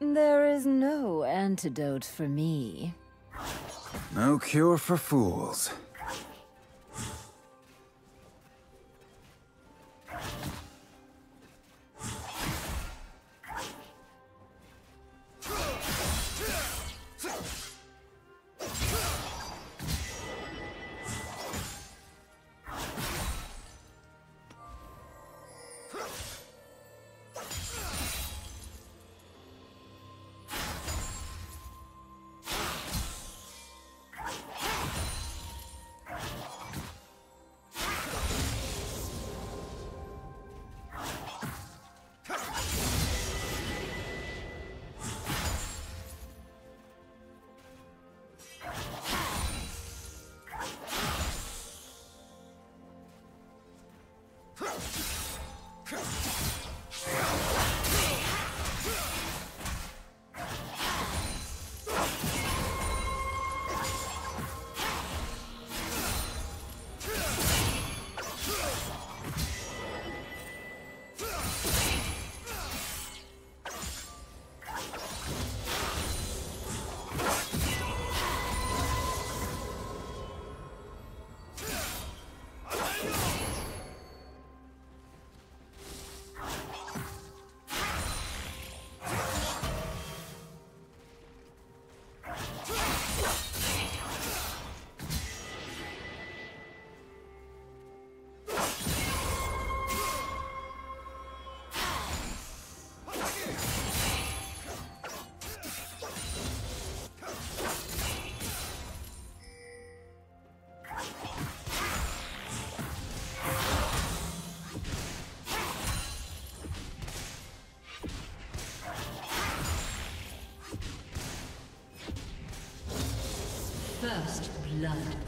There is no antidote for me. No cure for fools. Blood.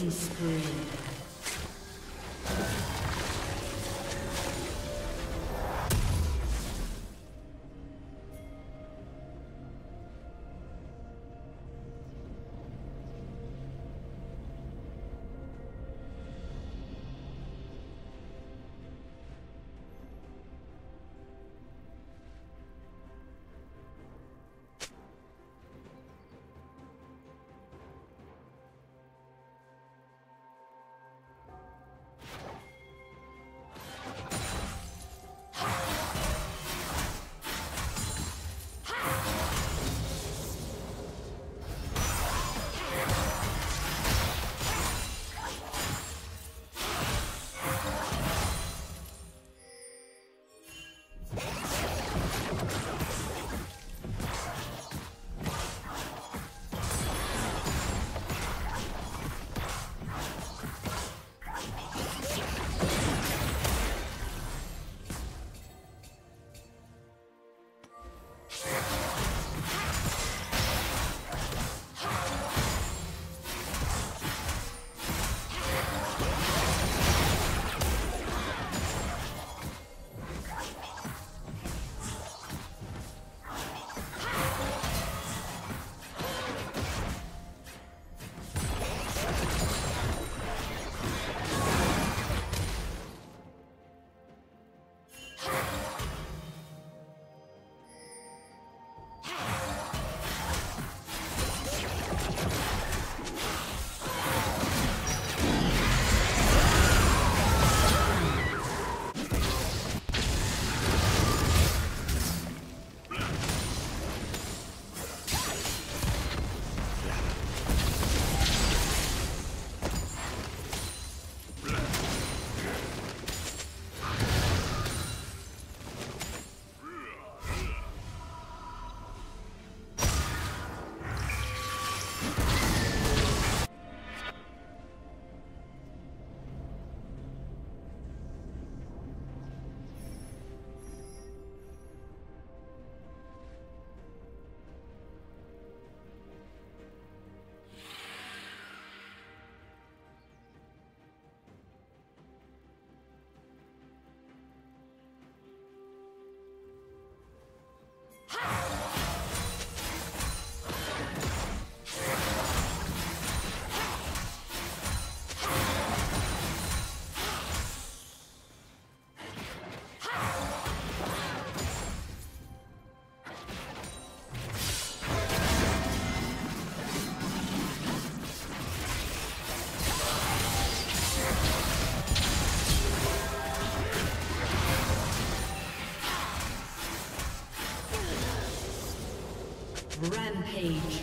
Killing spree. Rampage.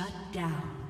Shut down.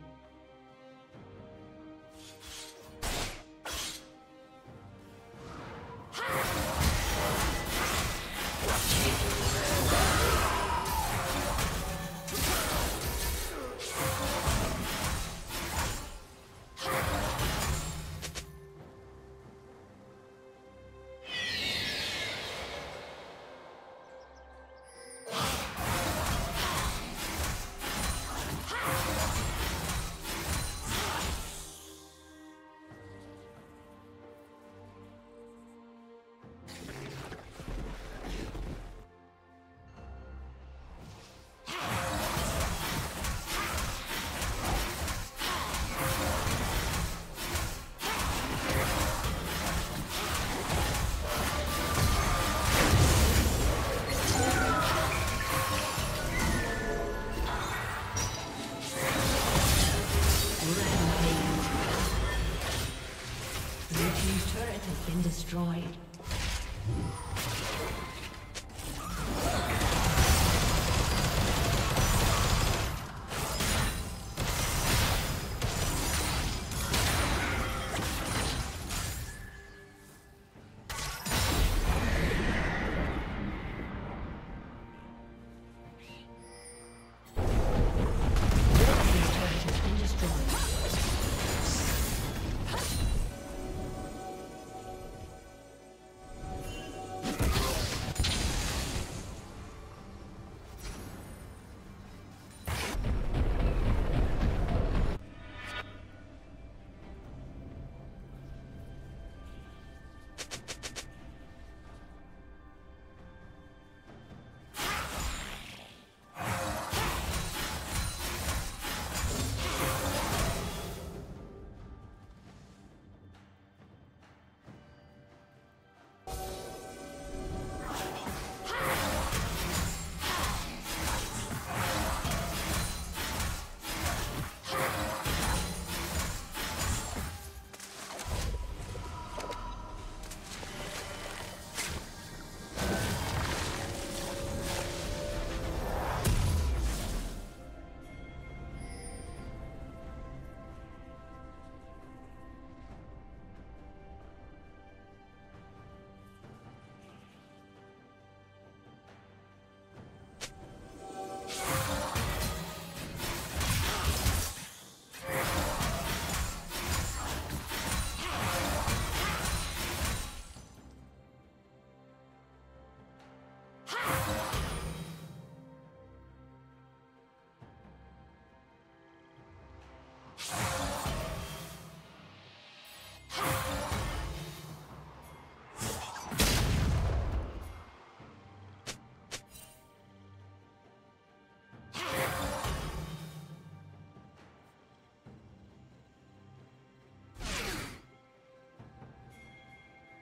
Destroyed.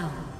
Red